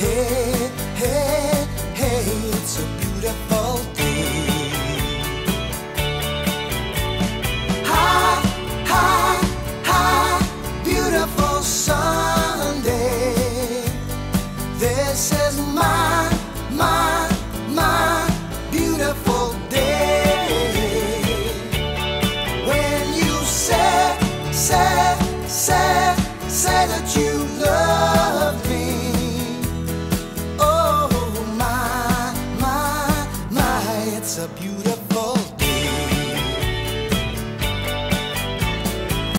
Hey, hey, hey, it's a beautiful day. High, high, high, beautiful Sunday. This is my, my, my beautiful day. When you that you love. It's a beautiful